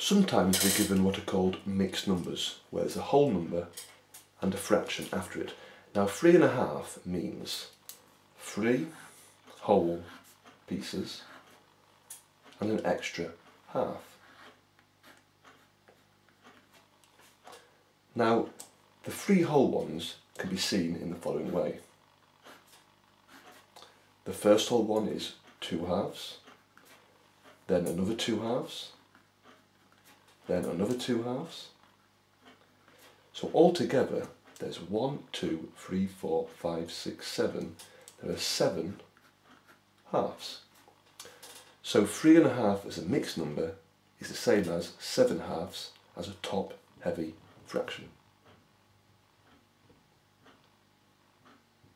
Sometimes we're given what are called mixed numbers, where there's a whole number and a fraction after it. Now three and a half means three whole pieces and an extra half. Now the three whole ones can be seen in the following way. The first whole one is two halves, then another two halves, then another two halves. So altogether, there's one, two, three, four, five, six, seven. There are seven halves. So three and a half as a mixed number is the same as seven halves as a top heavy fraction.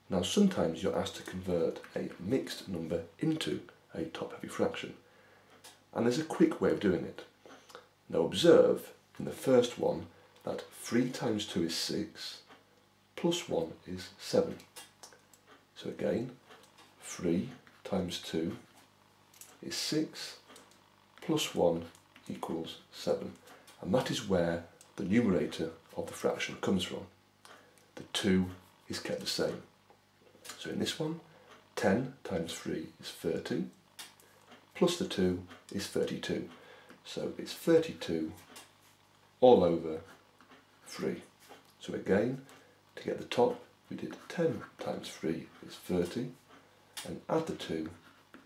Now sometimes you're asked to convert a mixed number into a top heavy fraction. And there's a quick way of doing it. Now observe in the first one that 3 times 2 is 6, plus 1 is 7. So again, 3 times 2 is 6, plus 1 equals 7. And that is where the numerator of the fraction comes from. The 2 is kept the same. So in this one, 10 times 3 is 30, plus the 2 is 32. So it's 32 all over 3. So again, to get the top, we did 10 times 3 is 30, and add the 2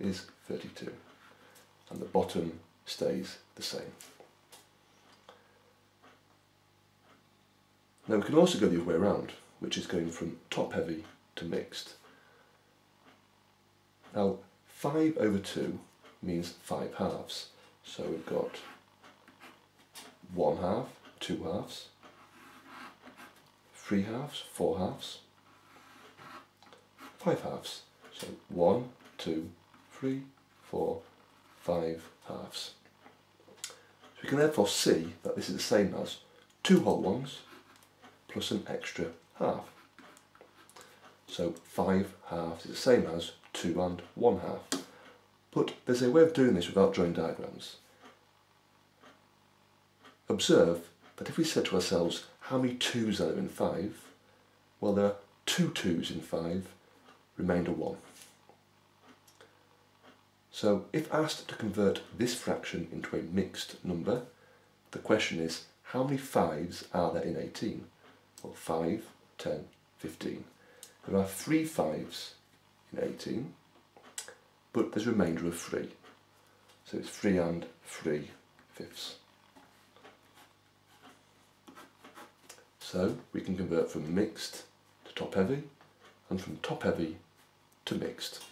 is 32. And the bottom stays the same. Now we can also go the other way around, which is going from top heavy to mixed. Now 5 over 2 means 5 halves. So we've got one half, two halves, three halves, four halves, five halves. So one, two, three, four, five halves. So we can therefore see that this is the same as two whole ones plus an extra half. So five halves is the same as two and one half. But there's a way of doing this without drawing diagrams. Observe that if we said to ourselves, how many twos are there in five? Well, there are two twos in five, remainder one. So if asked to convert this fraction into a mixed number, the question is, how many fives are there in 18? Well, 5, 10, 15. There are three fives in 18, but there's a remainder of 3. So it's 3 and 3 fifths. So we can convert from mixed to top heavy and from top heavy to mixed.